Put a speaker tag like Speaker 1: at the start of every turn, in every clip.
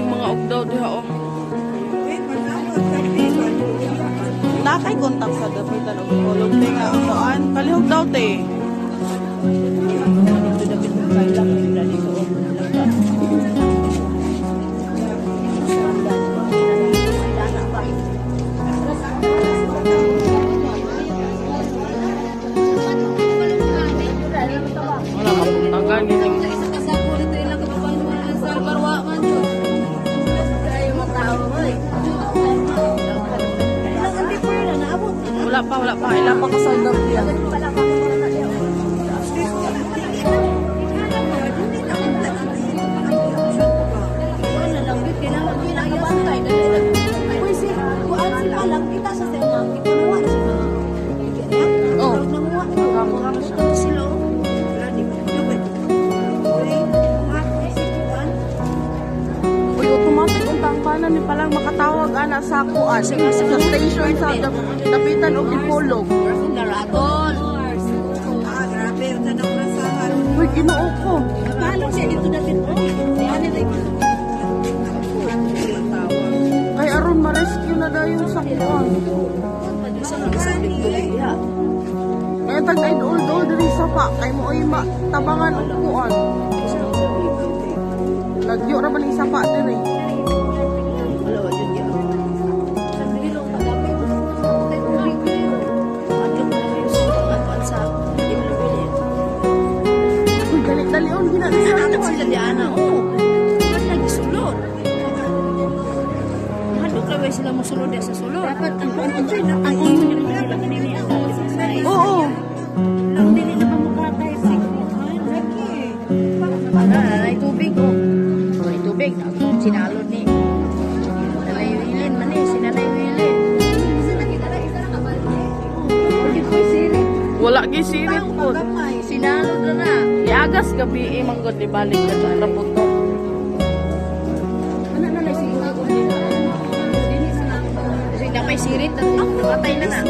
Speaker 1: Daming mga ugdaw diha oh. Nakay kontak sa dapitan og kolog nga kuan. Palihog daw te. Wala pa wala pa kasal daw untang panan ni palang makatawag ana sa kuan sa station sa dap- dapitan og Dipolog. Uy, ginoo ko. Kay aron ma-rescue na daw yung sa kuan. Kaya tag na old old diri sa pa kay mo ay ma tabangan og kuan. Lagyo ra man yung sapa diri.
Speaker 2: Anak sila di ana, oh. Ba't lagi sulod? Hadok laway sila mo sulod sa sulod. Dapat ang ang ang imo ni nila kanini ang.
Speaker 1: Oo.
Speaker 2: Lang dili na mamukatay sa lagi. Ano na nay tubig oh. May tubig sinalod ni. Nanay Wilin man eh, sinanay Wilin. Ko.
Speaker 1: Wala gi sirit po.
Speaker 2: Sinalod na na.
Speaker 1: Iagas gabi eh, manggod di balik ka sa raputo.
Speaker 2: Ano na na siguro ko nila. Kasi na may sirit at namatay na na.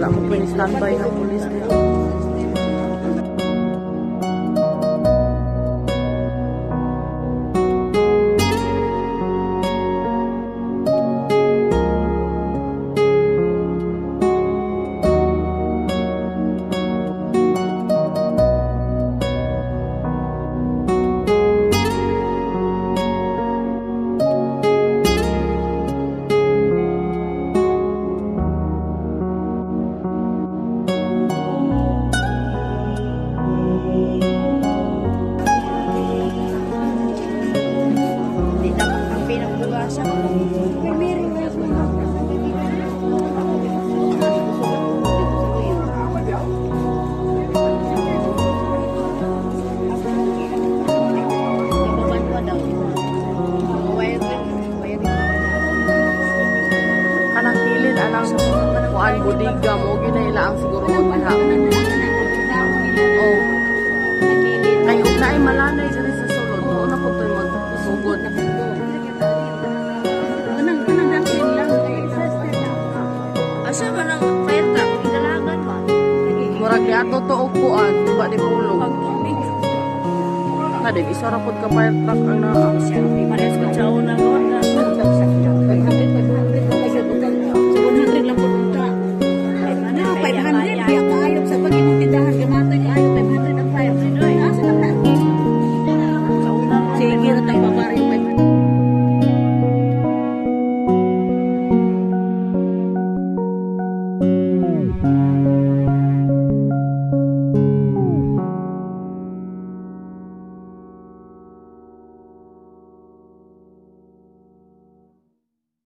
Speaker 1: Wala mo pa yung standby ng pulis nila. Budiga mo ginayla ang siguro mo diha. Oh. Kay ug naay malanay diri sa sulod, mo na ko toy magsugod.
Speaker 2: Asa man ang fire truck? Idalagan ba?
Speaker 1: Murag ato to og kuan, di ba di pulong.
Speaker 2: Pagtubig.
Speaker 1: Kadi isa ra pud ka fire truck ang naa.
Speaker 2: Pares ko sa una ko.